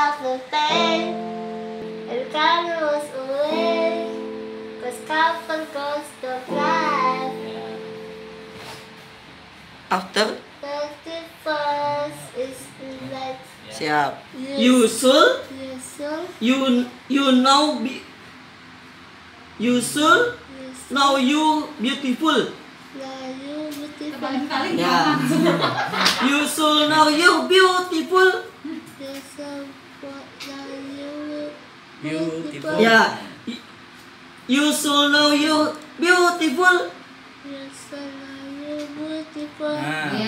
of the pain. And away, cause couple goes to fly. After Thirty first is like siap. You should you should, you you know be, you should you beautiful. yeah, you beautiful. Ya. You should know you beautiful. Beautiful. Ya. You should know you beautiful. You should know you beautiful. Nah.